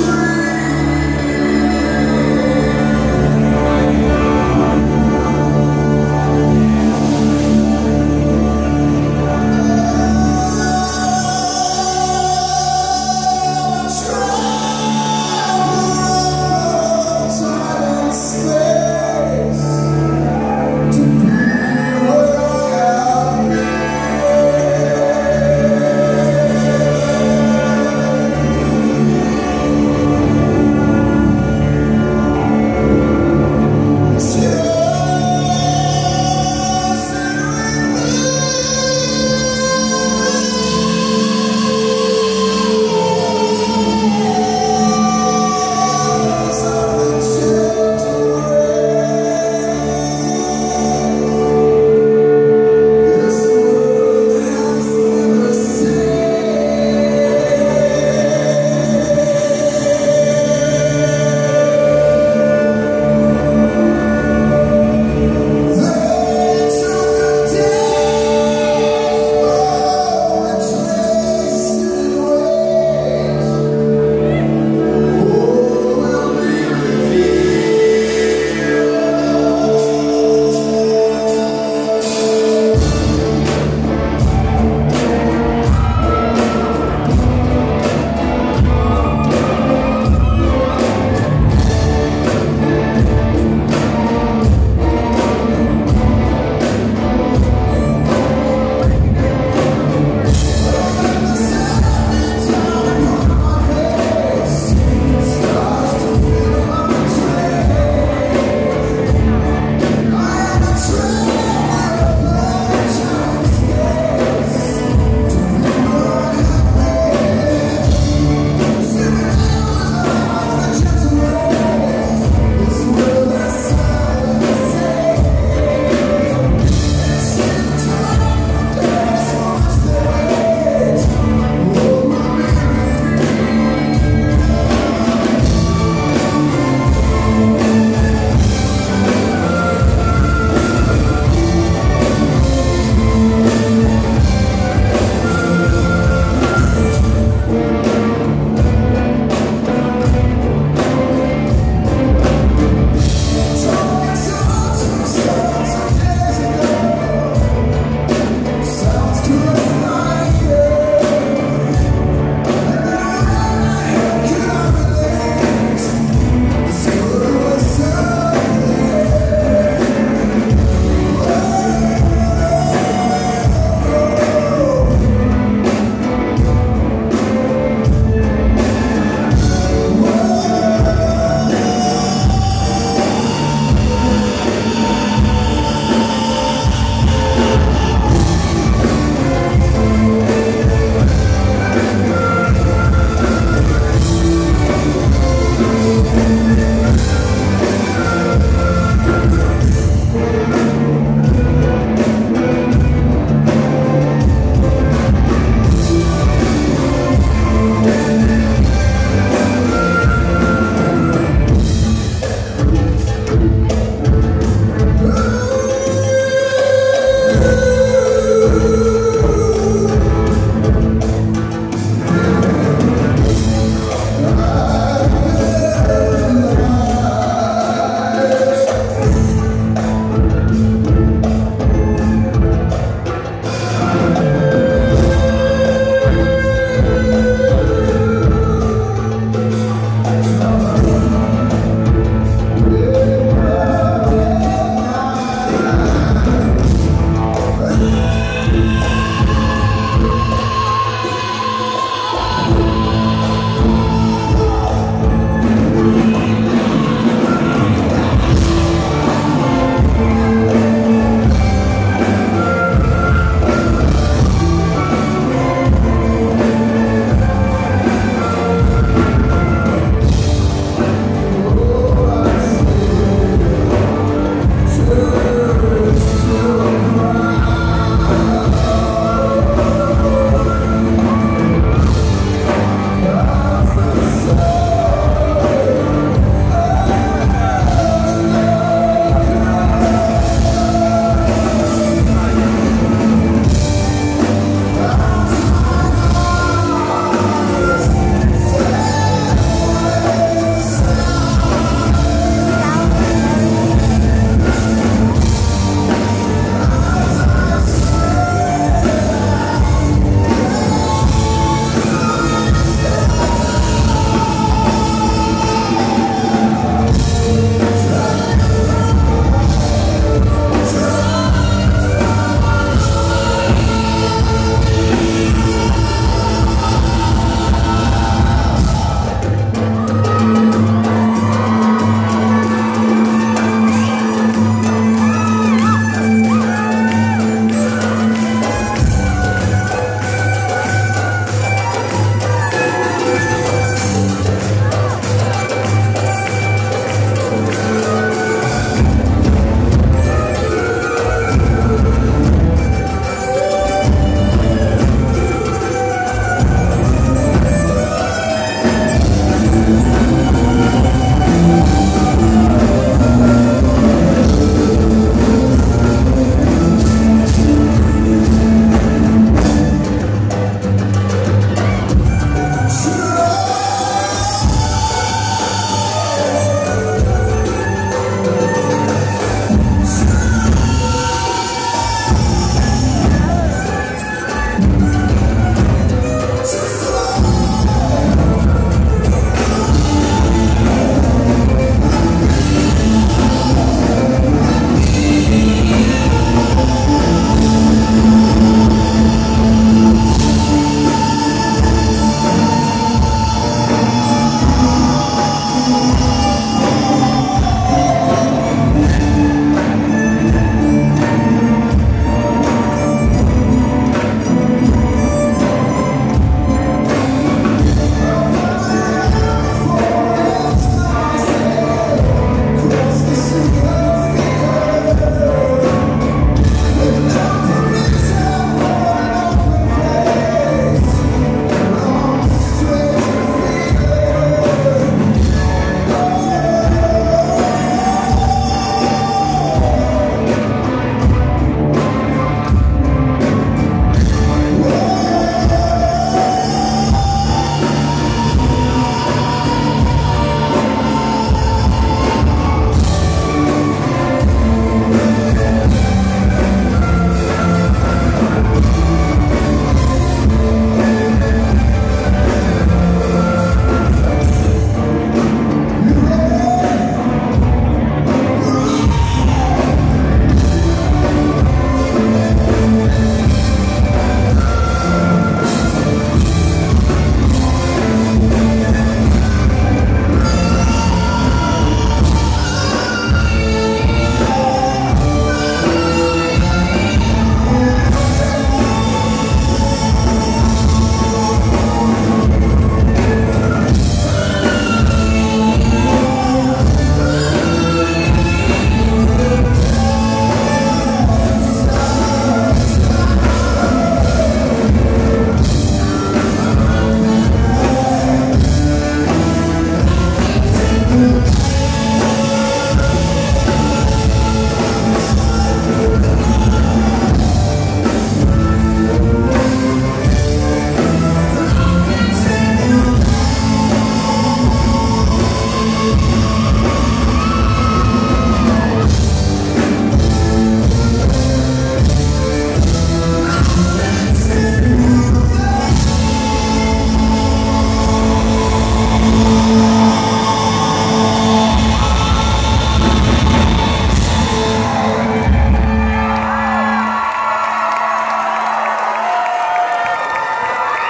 Sure.